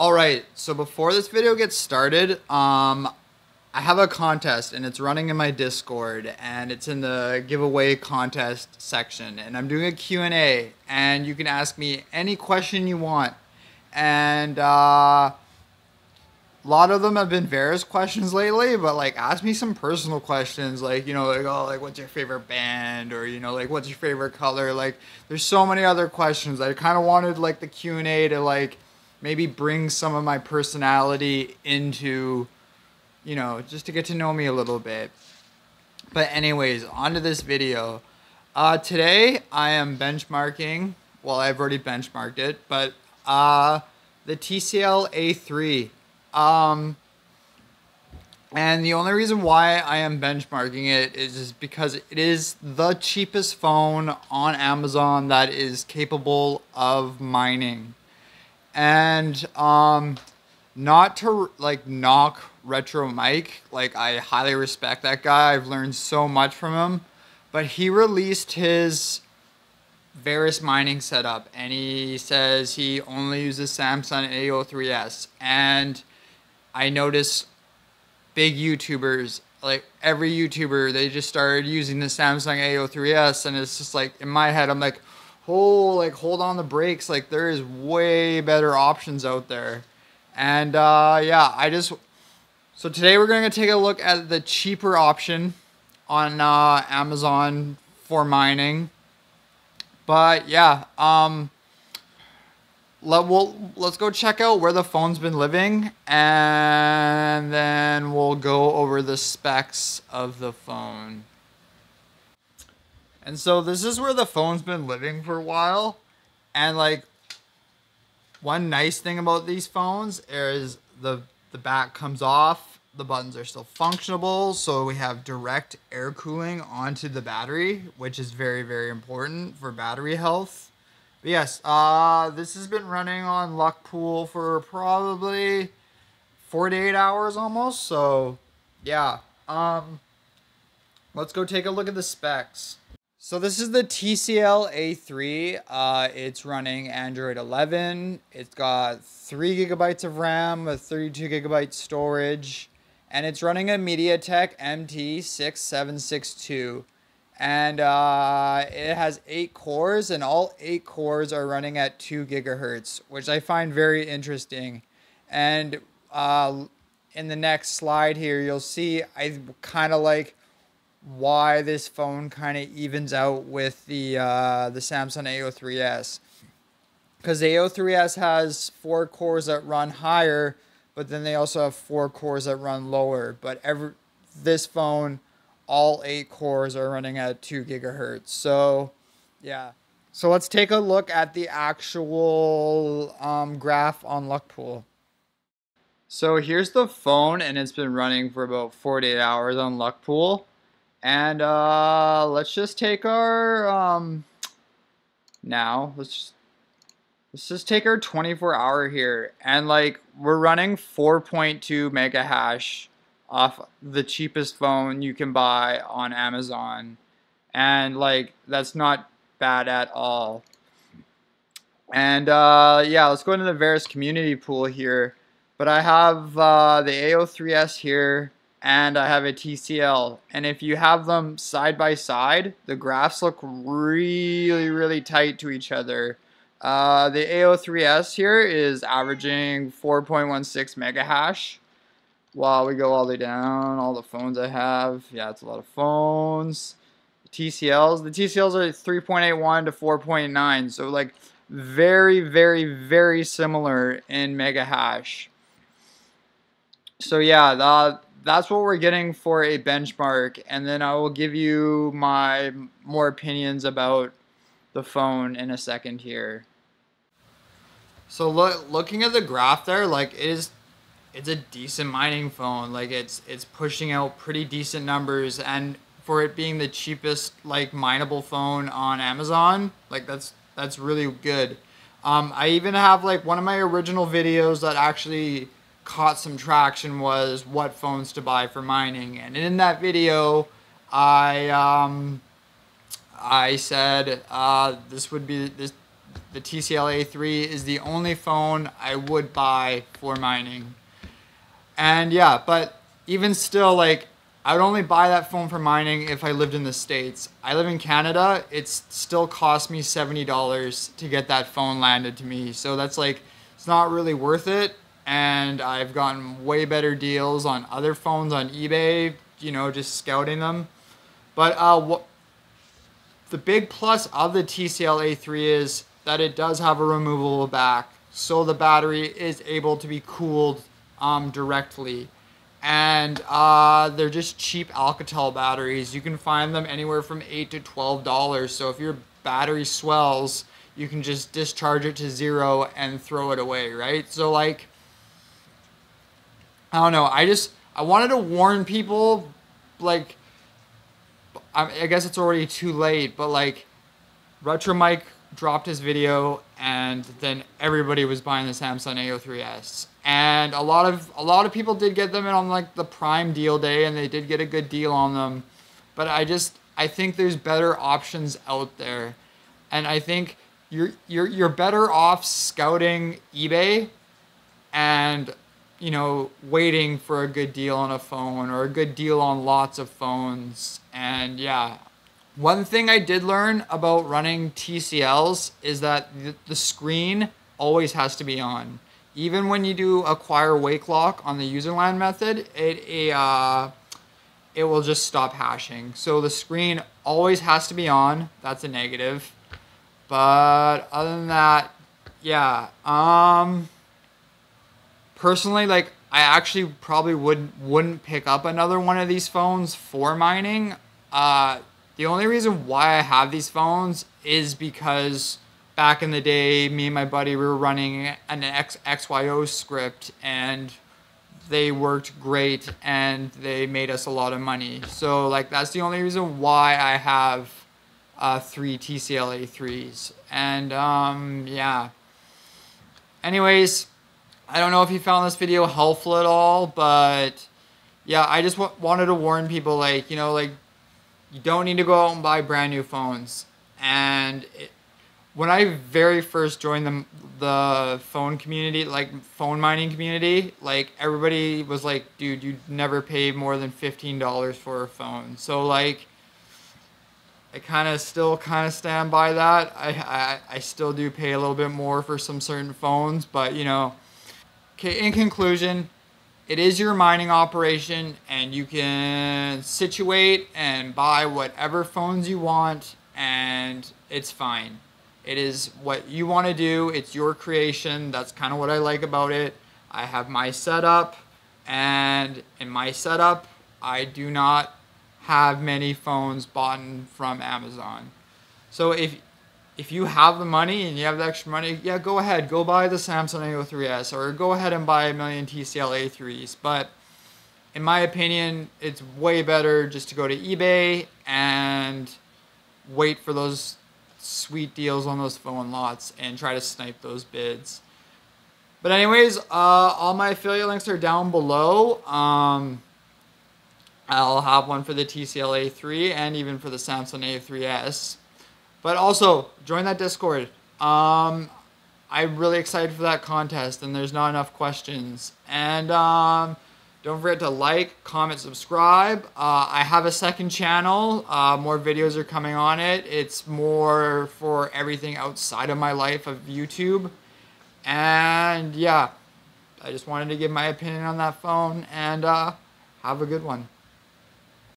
All right, so before this video gets started, um, I have a contest and it's running in my Discord and it's in the giveaway contest section and I'm doing a Q&A and you can ask me any question you want. And uh, a lot of them have been various questions lately, but like ask me some personal questions like, you know, like oh, like what's your favorite band or you know, like what's your favorite color? Like there's so many other questions. I kind of wanted like the Q&A to like maybe bring some of my personality into you know, just to get to know me a little bit. But anyways, on to this video. Uh, today I am benchmarking, well I've already benchmarked it, but uh, the TCL A3. Um, and the only reason why I am benchmarking it is because it is the cheapest phone on Amazon that is capable of mining. And um, not to like knock retro mike like i highly respect that guy. I've learned so much from him. But he released his Verus mining setup and he says he only uses samsung a03s and i notice big youtubers like every youtuber they just started using the samsung a03s and it's just like in my head i'm like oh like hold on the brakes like there is way better options out there and uh, yeah, I just so today we're going to take a look at the cheaper option on uh, Amazon for mining. But yeah, um, let we'll let's go check out where the phone's been living, and then we'll go over the specs of the phone. And so this is where the phone's been living for a while, and like one nice thing about these phones is the the back comes off. The buttons are still functionable, so we have direct air cooling onto the battery, which is very very important for battery health. But yes, uh, this has been running on Luckpool for probably 48 hours almost. So yeah, um, let's go take a look at the specs. So this is the TCL A3. Uh, it's running Android 11. It's got 3 gigabytes of RAM with 32 gigabyte storage. And it's running a MediaTek MT6762. And uh, it has 8 cores, and all 8 cores are running at 2 gigahertz, which I find very interesting. And uh, in the next slide here, you'll see I kind of like why this phone kind of evens out with the uh, the Samsung A03s. Because the A03s has four cores that run higher, but then they also have four cores that run lower. But every this phone, all eight cores are running at two gigahertz. So, yeah. So let's take a look at the actual um, graph on Luckpool. So here's the phone, and it's been running for about 48 hours on Luckpool. And uh, let's just take our um, now let's just, let's just take our 24 hour here. And like we're running 4.2 mega hash off the cheapest phone you can buy on Amazon. And like that's not bad at all. And uh, yeah let's go into the Verus community pool here. But I have uh, the A03s here and I have a TCL. And if you have them side by side, the graphs look really, really tight to each other. Uh, the A03s here is averaging 4.16 mega hash. While we go all the way down, all the phones I have, yeah, it's a lot of phones. TCLs, the TCLs are 3.81 to 4.9, so like very, very, very similar in mega hash. So yeah, that that's what we're getting for a benchmark and then I will give you my more opinions about the phone in a second here. So look looking at the graph there like it is it's a decent mining phone like it's it's pushing out pretty decent numbers and for it being the cheapest like mineable phone on Amazon like that's that's really good. Um, I even have like one of my original videos that actually caught some traction was what phones to buy for mining. And in that video, I um, I said uh, this would be this the TCL A3 is the only phone I would buy for mining. And yeah, but even still, like, I would only buy that phone for mining if I lived in the States. I live in Canada. It's still cost me $70 to get that phone landed to me. So that's like, it's not really worth it. And I've gotten way better deals on other phones on eBay, you know, just scouting them. But uh, what the big plus of the TCL A3 is that it does have a removable back. So the battery is able to be cooled um, directly. And uh, they're just cheap Alcatel batteries. You can find them anywhere from 8 to $12. So if your battery swells, you can just discharge it to zero and throw it away, right? So like, I don't know. I just, I wanted to warn people, like, I guess it's already too late, but like, Retro Mike dropped his video and then everybody was buying the Samsung A03s. And a lot of a lot of people did get them on like the prime deal day and they did get a good deal on them. But I just I think there's better options out there. And I think you're you're you're better off scouting eBay and you know waiting for a good deal on a phone or a good deal on lots of phones. And yeah, one thing I did learn about running TCLs is that the screen always has to be on. Even when you do acquire wake lock on the userland method, it uh, it will just stop hashing. So the screen always has to be on. That's a negative. But other than that, yeah. Um, personally, like I actually probably would wouldn't pick up another one of these phones for mining. Uh, the only reason why I have these phones is because back in the day, me and my buddy we were running an X, XYO script and they worked great and they made us a lot of money. So like that's the only reason why I have uh, three TCL A3s. And um, yeah. Anyways, I don't know if you found this video helpful at all, but yeah, I just wanted to warn people like, you know, like you don't need to go out and buy brand new phones. And it, when I very first joined the the phone community, like phone mining community, like everybody was like, "Dude, you never pay more than fifteen dollars for a phone." So like, I kind of still kind of stand by that. I, I I still do pay a little bit more for some certain phones, but you know. Okay. In conclusion, it is your mining operation and you can situate and buy whatever phones you want and it's fine. It is what you want to do. It's your creation. That's kind of what I like about it. I have my setup and in my setup, I do not have many phones bought from Amazon. So if if you have the money and you have the extra money, yeah, go ahead, go buy the Samsung A03s or go ahead and buy a million TCL A3s. But in my opinion, it's way better just to go to eBay and wait for those sweet deals on those phone lots and try to snipe those bids. But anyways, uh, all my affiliate links are down below. Um, I'll have one for the TCL A3 and even for the Samsung A3s. But also, join that Discord. Um, I'm really excited for that contest, and there's not enough questions. And um, don't forget to like, comment, subscribe. Uh, I have a second channel. Uh, more videos are coming on it. It's more for everything outside of my life of YouTube. And yeah, I just wanted to give my opinion on that phone, and uh, have a good one.